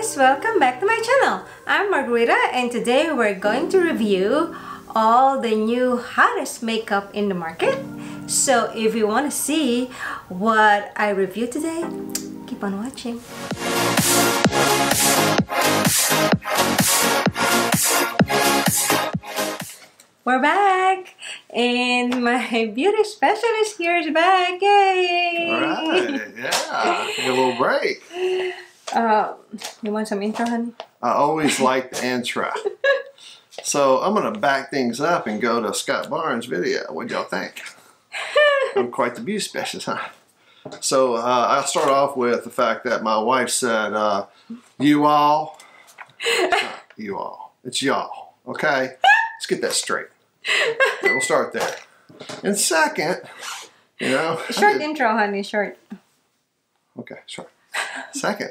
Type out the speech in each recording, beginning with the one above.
guys! Welcome back to my channel. I'm Margarita and today we're going to review all the new hottest makeup in the market. So if you want to see what I review today, keep on watching. We're back and my beauty specialist here is back. Yay! Alright, yeah. Take a little break. Uh, you want some intro, honey? I always like the intro. So I'm gonna back things up and go to Scott Barnes' video. What y'all think? I'm quite the beauty specialist, huh? So uh, I'll start off with the fact that my wife said, uh, you all, you all, it's y'all, okay? Let's get that straight. Okay, we'll start there. And second, you know. Short did- intro, honey, short. Okay, short. Second,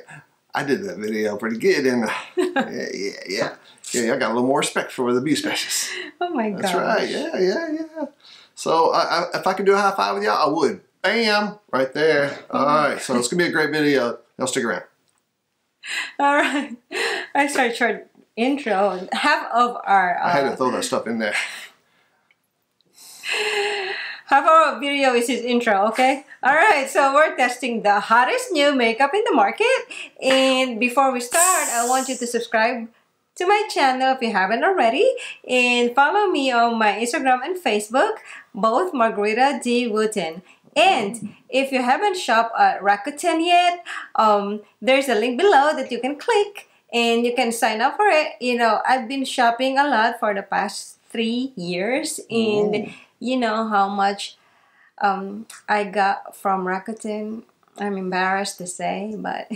I did that video pretty good, and yeah, yeah, yeah, yeah. I got a little more respect for the beauty specialist. Oh my god. That's right. Yeah, yeah, yeah. So I, I, if I could do a high five with y'all, I would. Bam, right there. All right. So it's gonna be a great video. Y'all stick around. Alright. I started short intro. Half of our I had uh, to throw that stuff in there. Half our video is his intro, okay? Alright, so we're testing the hottest new makeup in the market. And before we start, I want you to subscribe to my channel if you haven't already. And follow me on my Instagram and Facebook, both Margarita D. Wooten. And if you haven't shopped at Rakuten yet, um, there's a link below that you can click and you can sign up for it. You know, I've been shopping a lot for the past three years, and Ooh. You know how much um, I got from Rakuten. I'm embarrassed to say, but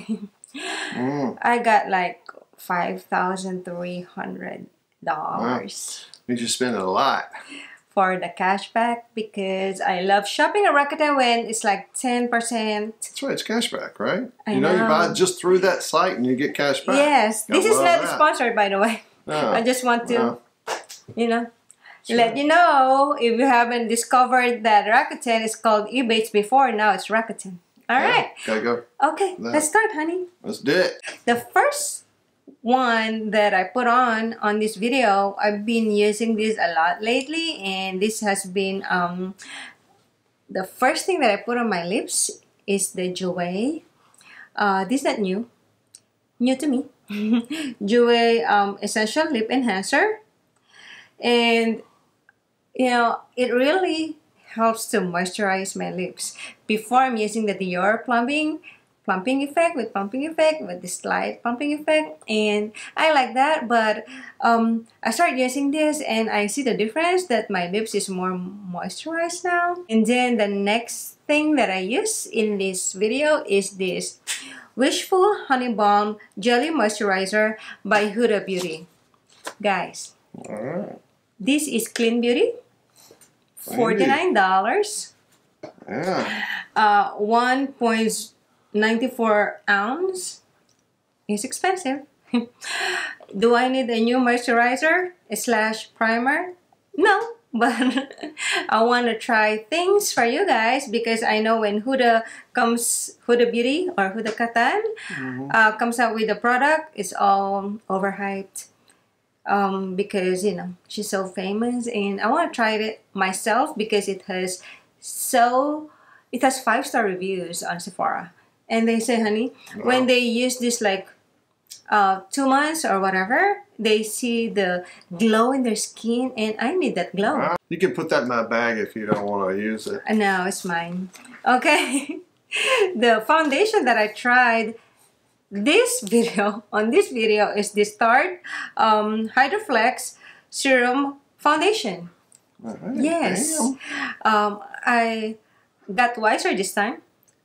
Mm, I got like five thousand three hundred dollars you just spend a lot. for the cashback because I love shopping at Rakuten when it's like ten percent. That's right. It's cashback, right? I you know, you buy just through that site and you get cash back. Yes, Gotta this is not that. sponsored by the way. No, I just want to, no. you know, That's let you know if you haven't discovered that Rakuten is called Ebates before. Now it's Rakuten. All Yeah, right. Gotta go. Okay, let's start, honey. Let's do it. The first one that I put on on this video, I've been using this a lot lately, and this has been um, the first thing that I put on my lips is the Jouer. Uh, this is not new, new to me. Jouer um, Essential Lip Enhancer, and you know it really helps to moisturize my lips. Before I'm using the Dior plumping plumping effect with plumping effect with the slight plumping effect and I like that but um, I started using this and I see the difference that my lips is more moisturized now. And then the next thing that I use in this video is this Wishful Honey Balm Jelly Moisturizer by Huda Beauty. Guys this is Clean Beauty $49 Yeah. uh, 1.94 ounce is expensive. Do I need a new moisturizer slash primer? No, but I want to try things for you guys because I know when Huda comes, Huda Beauty or Huda Kattan Mhm. uh, comes out with a product, it's all overhyped. Um, because you know she's so famous, and I want to try it myself because it has so it has five star reviews on Sephora, and they say, honey, when they use this like uh, two months or whatever, they see the glow in their skin, and I need that glow. Wow. You can put that in my bag if you don't want to use it. No, it's mine. Okay. the foundation that I tried this video on this video is the Tarte um, Hydroflex Serum Foundation. Right, Yes. Um, I got wiser this time.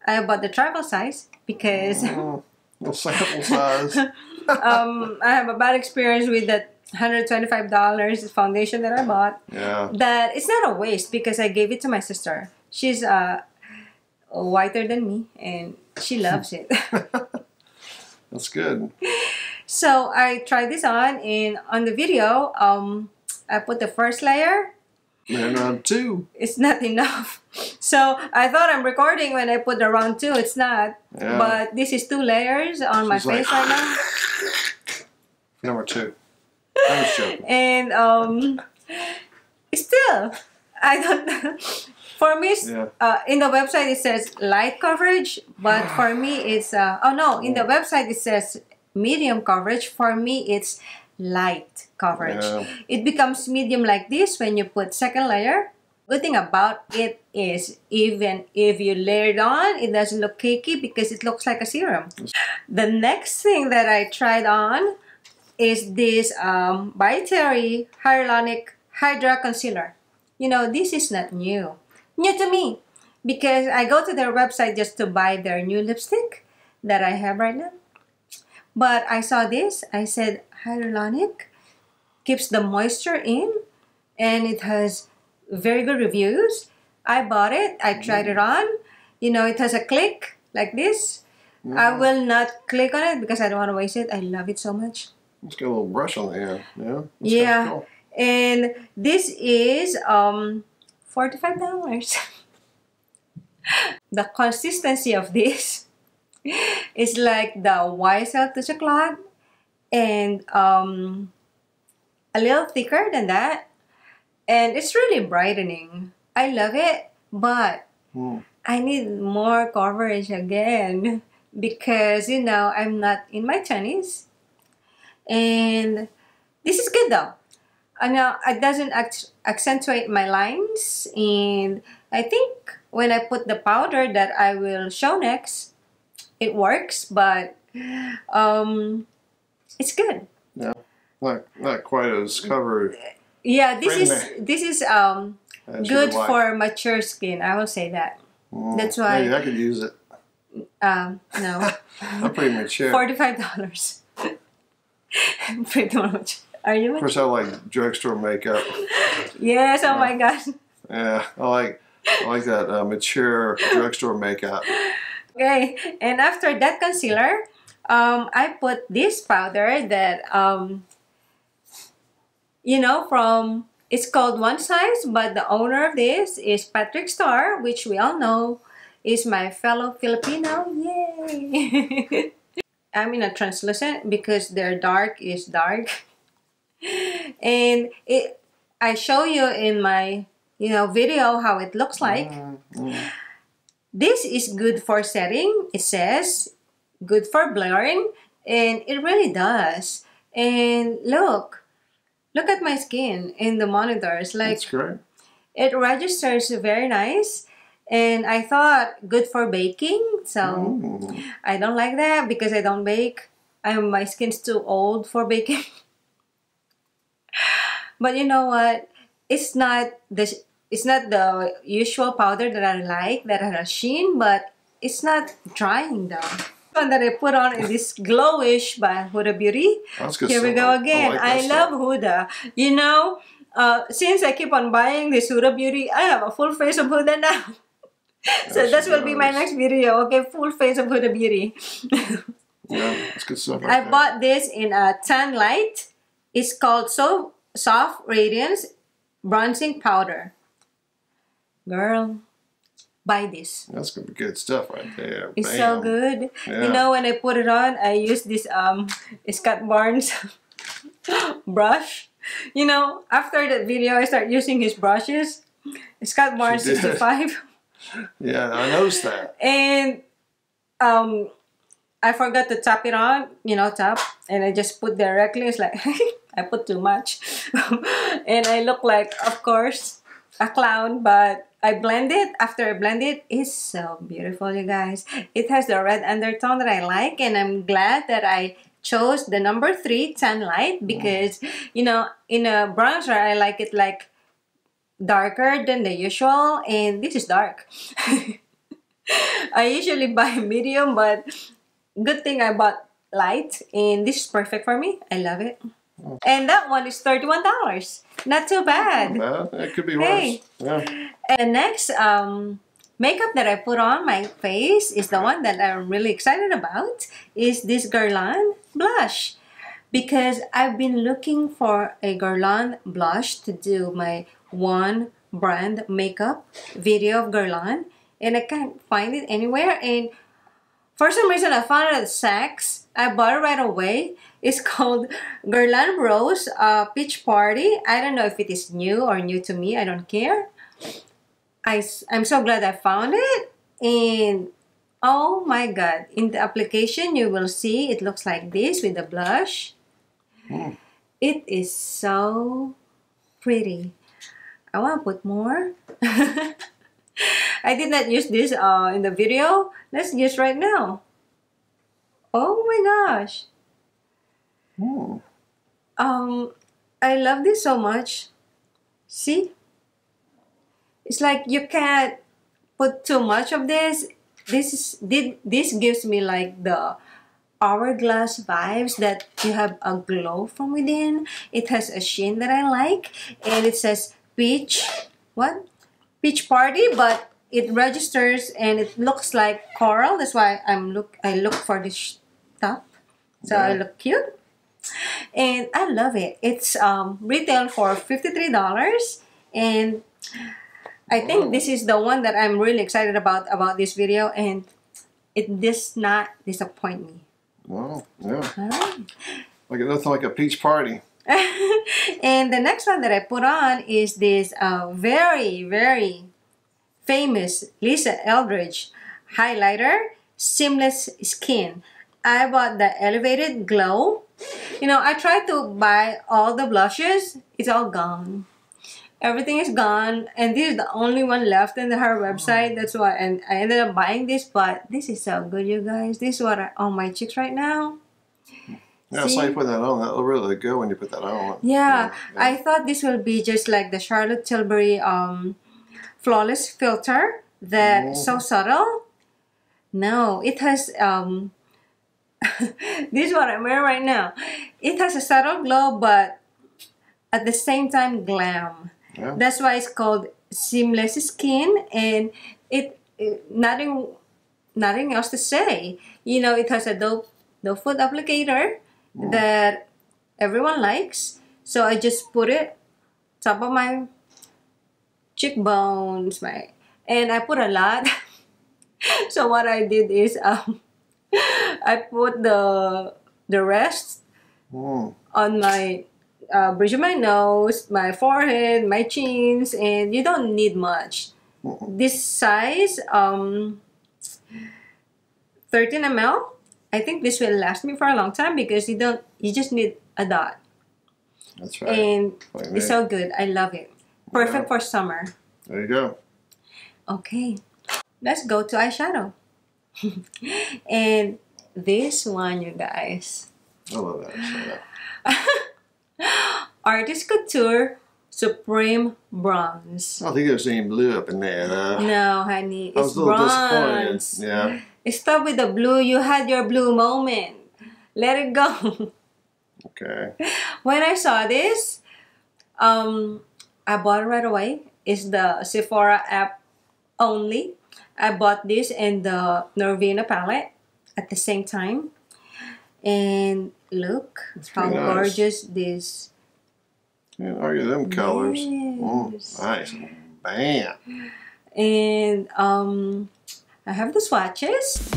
I bought the travel size because Mm, little sample size. um, I have a bad experience with that $125 foundation that I bought. Yeah. that it's not a waste because I gave it to my sister. She's uh whiter than me and she loves it. That's good. so I tried this on and on the video um I put the first layer. And round two. It's not enough. So I thought I'm recording when I put the round two. It's not. Yeah. But this is two layers on my like, face right now. Number two. I was joking. and um, still, I don't. For me, Yeah. uh, in the website it says light coverage, but for me it's uh, oh no, in the website it says medium coverage. For me, it's light coverage. Yeah. It becomes medium like this when you put second layer. Good thing about it is even if you layer it on, it doesn't look cakey because it looks like a serum. The next thing that I tried on is this um, by Terry Hyaluronic Hydro Concealer. You know, this is not new. New to me because I go to their website just to buy their new lipstick that I have right now. But I saw this, I said hyaluronic keeps the moisture in and it has very good reviews. I bought it, I tried it on. You know, it has a click like this. I will not click on it because I don't want to waste it. I love it so much. Let's get a little brush on the end. Yeah. That's Yeah. cool. And this is um $45. the consistency of this is like the YSL Touche Éclat and um a little thicker than that. And it's really brightening. I love it, but Hmm. I need more coverage again because you know I'm not in my 20s. And this is good though. I know it doesn't accentuate my lines and I think when I put the powder that I will show next it works but um it's good. Yeah. Not not quite as covered Yeah, this is this is um good like. for mature skin. I will say that. Mm, that's why- Maybe I could use it. Um no. I'm pretty mature. Forty-five dollars. Pretty much. Are you? Of course, I like drugstore makeup. Yes. Oh my god. Yeah, I like I like that uh, mature drugstore makeup. Okay. And after that concealer, um, I put this powder that um, you know, from it's called One Size, but the owner of this is Patrick Starr, which we all know is my fellow Filipino. Yay! I'm in a translucent because their dark is dark. And it I show you in my you know video how it looks like. Mm, mm. This is good for setting, it says, good for blurring, and it really does. And look, look at my skin in the monitors. Like it registers very nice. And I thought good for baking, so Mm. I don't like that because I don't bake. I'm my skin's too old for baking. but you know what? It's not the it's not the usual powder that I like that has a sheen, but it's not drying though. One that I put on is this glowish by Huda Beauty. Here we stuff. go I- again. like I, love. Huda. You know, uh, since I keep on buying this Huda Beauty, I have a full face of Huda now. so Yes, that she will be my next video. Okay, full face of Huda Beauty. Yeah, that's good stuff. Right I there. bought this in a tan light. It's called So Soft Radiance Bronzing Powder. Girl, buy this. That's gonna be good stuff right there. It's so good. Yeah. You know when I put it on, I use this um Scott Barnes brush. You know, after that video, I start using his brushes. Scott Barnes 65. Yeah, I noticed that. and um I forgot to tap it on, you know, tap, and I just put directly. It's like I put too much, and I look like, of course, a clown. But I blend it. After I blend it, it's so beautiful, you guys. It has the red undertone that I like, and I'm glad that I chose the number three tan light because you know in a bronzer I like it like darker than the usual, and this is dark. I usually buy medium, but good thing I bought light, and this is perfect for me. I love it. And that one is $31. Not too bad. Well, it could be worse. Hey. Yeah. And next um, makeup that I put on my face is the one that I'm really excited about is this Guerlain blush because I've been looking for a Guerlain blush to do my one brand makeup video of Guerlain and I can't find it anywhere and for some reason I found it at Saks. I bought it right away It's called Guerlain Rose uh, Peach Party. I don't know if it is new or new to me. I don't care. I, I'm so glad I found it. And oh my god, in the application you will see it looks like this with the blush. Mm. It is so pretty. I want to put more. I did not use this uh, in the video. Let's use right now. Oh my gosh. Mm. Um, I love this so much. See? It's like you can't put too much of this. This is did this gives me like the hourglass vibes that you have a glow from within. It has a sheen that I like, and it says peach. What? Peach party, but it registers and it looks like coral. That's why I'm look. I look for this top, so I look cute and I love it. It's um, retail for fifty-three dollars, and I think Wow. this is the one that I'm really excited about about this video, and it does not disappoint me. Wow. Yeah. Alright. Like nothing like a peach party. and the next one that I put on is this uh, very very famous Lisa Eldridge highlighter, Seamless Skin. I bought the Elevated Glow. You know, I tried to buy all the blushes. It's all gone. Everything is gone, and this is the only one left in her website. That's why, and I ended up buying this. But this is so good, you guys. This is what I on my cheeks right now. Yeah, See? like you put that on. That will really good when you put that on. Yeah, yeah. I thought this will be just like the Charlotte Tilbury um, flawless filter that Oh. so subtle. No, it has um. this is what I'm wearing right now. It has a subtle glow, but at the same time glam. Yeah. That's why it's called seamless skin, and it, it nothing nothing else to say. You know, it has a dope dope foot applicator that everyone likes. So I just put it top of my cheekbones, my and I put a lot. so what I did is um I put the the rest Mm. on my uh, bridge of my nose, my forehead, my chins, and you don't need much. Mm-mm. This size, um, 13 ml. I think this will last me for a long time because you don't. You just need a dot, That's right. and it's so good. I love it. Perfect Yeah. for summer. There you go. Okay, let's go to eyeshadow. and this one, you guys. I love that. shit. Artist Couture Supreme Bronze. I think there's any blue up in there. though. No, honey, I it's was a little bronze. disappointed. Yeah. Stop with the blue. You had your blue moment. Let it go. Okay. when I saw this, um, I bought it right away. It's the Sephora app only. I bought this and the Norvina palette at the same time. And look how pretty nice. gorgeous this. Can't argue them colors. Yes. nice. Bam. And um, I have the swatches.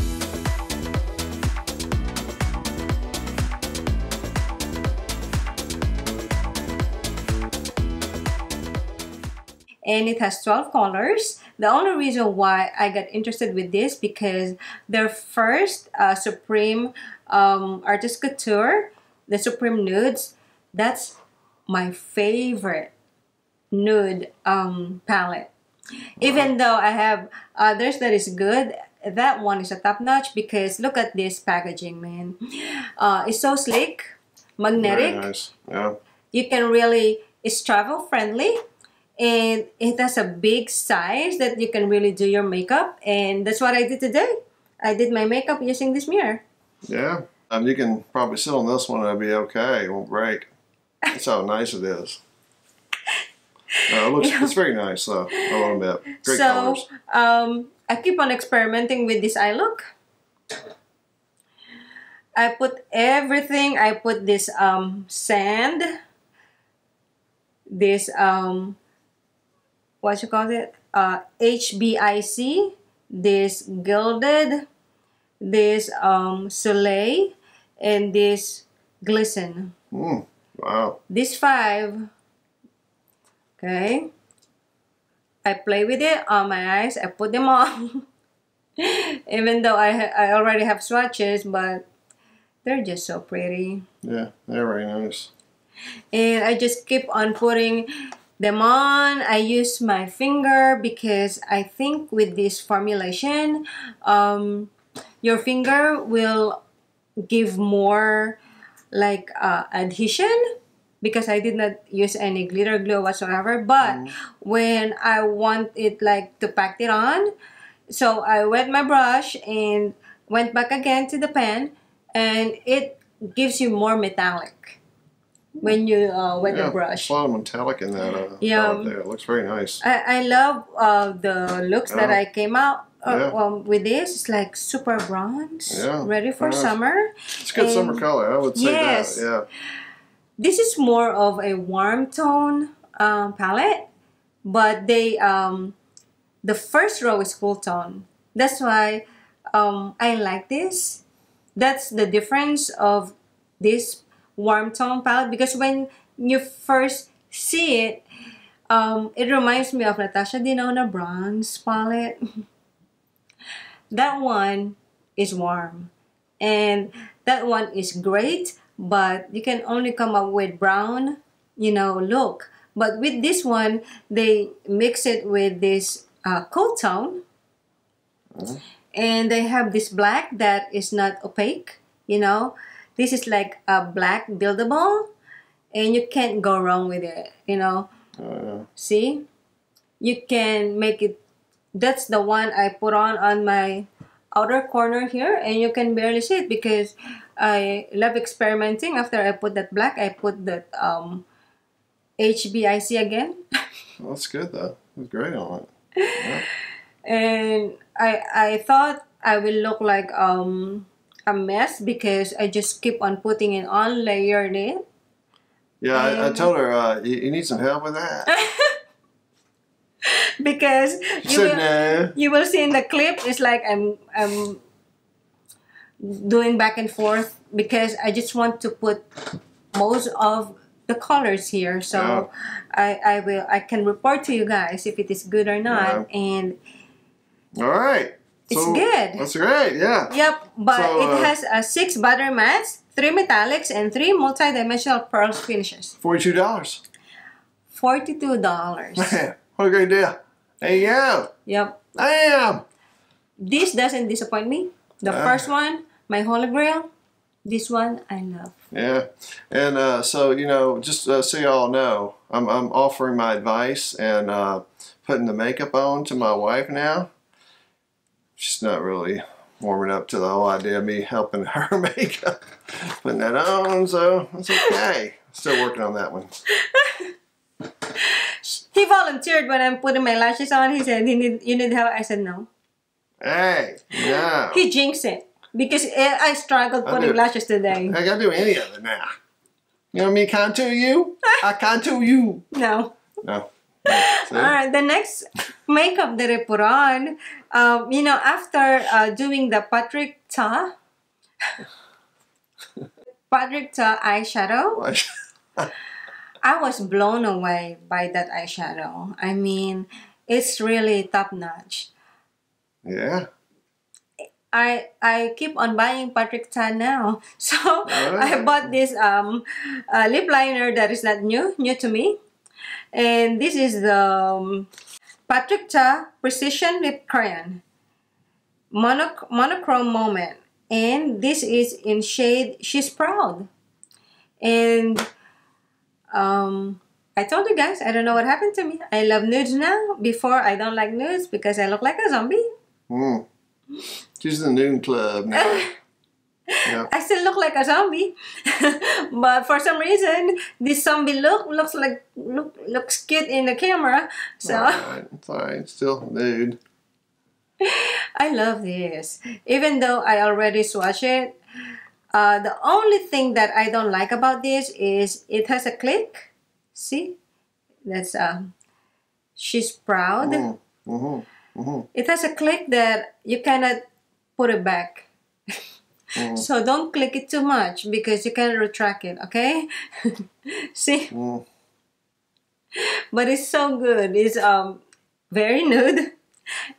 and it has 12 colors. The only reason why I got interested with this because their first uh, Supreme um, Artist Couture, the Supreme Nudes, that's my favorite nude um, palette. Even though I have others that is good, that one is a top notch because look at this packaging, man. Uh, it's so sleek, Very magnetic nice. Yeah. you can really it's travel friendly and it has a big size that you can really do your makeup and that's what i did today i did my makeup using this mirror Yeah. Um, you can probably sit on this one and it'll be okay. It won't break. That's how nice it is. No, it looks, it's very nice though. I will admit. Great so colors. um i keep on experimenting with this eye look i put everything i put this um sand this um what you call it uh hbic this gilded this um soleil and this glisten. Mm. Wow. These five, okay. I play with it on my eyes. I put them on. Even though I I already have swatches, but they're just so pretty. Yeah, they're very nice. And I just keep on putting them on. I use my finger because I think with this formulation, um, your finger will give more like uh, adhesion because I did not use any glitter glue whatsoever. But when I want it like to pack it on, so I wet my brush and went back again to the pen, and it gives you more metallic when you uh, wet Yeah, the brush. a lot of metallic in that. Uh, Yeah. there. It looks very nice. I, I love uh, the looks that I came out uh, Yeah. um, with this. It's like super bronze, Yeah, ready for nice. summer. It's a good summer color. I would say Yes. that. Yeah. This is more of a warm tone um, palette, but they um, the first row is cool tone. That's why um, I like this. That's the difference of this warm tone palette because when you first see it, um, it reminds me of Natasha Denona bronze palette. that one is warm, and that one is great, but you can only come up with brown, you know, look. But with this one, they mix it with this uh, cool tone, and they have this black that is not opaque. You know, this is like a black buildable, and you can't go wrong with it. You know, Uh, see, you can make it. That's the one I put on on my outer corner here, and you can barely see it because I love experimenting. After I put that black, I put that um, HBIC again. well, that's good though. It's great on it. and I I thought I will look like um a mess because I just keep on putting it on, layered it. Yeah, I, I told her uh, you, you need some help with that. because She you said will, no. you will see in the clip it's like I'm I'm doing back and forth because I just want to put most of the colors here so I, I will I can report to you guys if it is good or not and All right. It's good. That's great. Yeah. Yep, but So, it uh, has uh, six butter mats, three metallics, and three multi-dimensional pearls finishes. Forty-two dollars. Forty-two dollars. Man, what a great deal. There you go. yep. Damn. This doesn't disappoint me. The Ah. first one, my holy grail. This one I love. Yeah, and uh, so you know, just uh, so y'all know, I'm I'm offering my advice and uh, putting the makeup on to my wife now. She's not really warming up to the whole idea of me helping her makeup, putting that on. So it's okay. Still working on that one. He volunteered when I'm putting my lashes on. He said, "You need, you need help." I said, "No." Hey, no, He jinxed it because I struggled putting lashes today. I gotta do any of it now. You want me to contour you? I contour you. No. No. no. All right, the next makeup that I put on, um, you know, after uh, doing the Patrick Ta, Patrick Ta eyeshadow, I was blown away by that eyeshadow. I mean, it's really top notch. yeah. I I keep on buying Patrick Ta now. So I bought this um uh, lip liner that is not new, new to me. And this is the um, Patrick Ta Precision Lip Crayon. Monoc- monochrome moment. And this is in shade She's Proud. And um I told you guys, I don't know what happened to me. I love nudes now. Before, I don't like nudes because I look like a zombie. Mm. She's the noon club now. yeah. I still look like a zombie, but for some reason, this zombie look looks like look looks cute in the camera. So Alright, it's alright. Still nude. I love this, even though I already swatched it. Uh, the only thing that I don't like about this is it has a click. See, that's um, she's proud. Mm. Mm-hmm. Mm-hmm. It has a click that you cannot put it back. Mm. So don't click it too much because you can retract it, okay? See? Mm. But it's so good. It's um very nude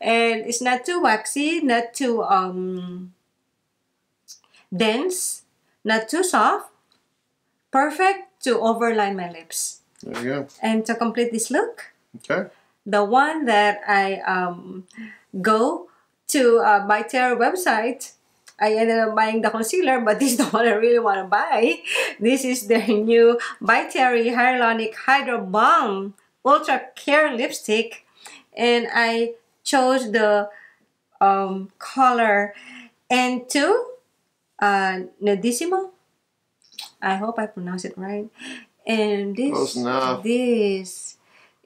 and it's not too waxy, not too um dense, not too soft. Perfect to overline my lips. There you go. And to complete this look, Okay. The one that I um, go to uh, By Terry website, I ended up buying the concealer, but this is the one I really want to buy. This is their new By Terry Hyaluronic Hydro Balm Ultra Care Lipstick. And I chose the um, color N2 uh, Nudissimo. I hope I pronounce it right. And this, Close enough. this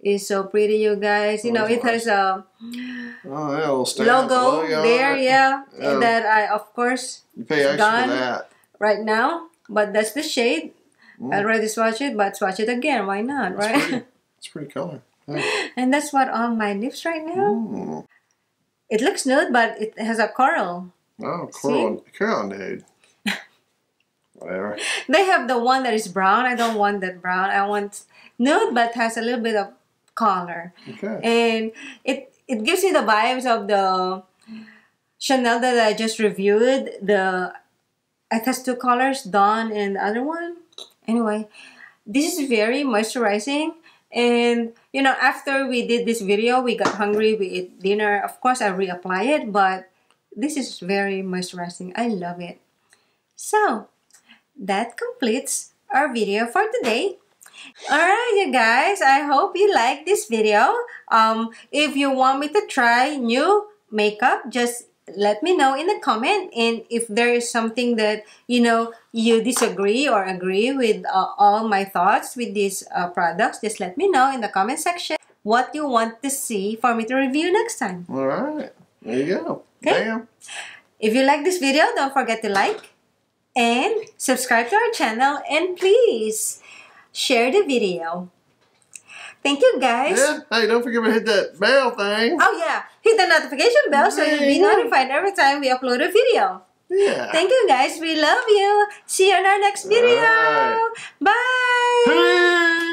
is so pretty, you guys. You know, it has a Oh, yeah, logo there, yeah, that I, of course, You pay extra done. for that. right now. But that's the shade. Mm. I already swatched it, but swatch it again. Why not, It's right? pretty. It's pretty color. Yeah. and that's what on my lips right now. Mm. It looks nude, but it has a coral. Oh, coral, coral nude. Whatever. They have the one that is brown. I don't want that brown. I want nude, but has a little bit of color. Okay. and it it gives me the vibes of the Chanel that I just reviewed. The it has two colors, Dawn and the other one. Anyway, this is very moisturizing. And you know, after we did this video, we got hungry. We ate dinner. Of course, I reapply it, but this is very moisturizing. I love it. So that completes our video for today. Alright, you guys, I hope you like this video. Um, if you want me to try new makeup, just let me know in the comment. And if there is something that, you know, you disagree or agree with uh, all my thoughts with these uh, products, just let me know in the comment section what you want to see for me to review next time. All right. There you go. Okay. Bam. If you like this video, don't forget to like and subscribe to our channel and please share the video. Thank you guys. Yeah. Hey, don't forget to hit that bell thing. Oh yeah, hit the notification bell so you'll be notified every time we upload a video. Yeah. Thank you guys. We love you. See you in our next video. Alright. Bye.